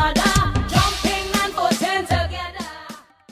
Lord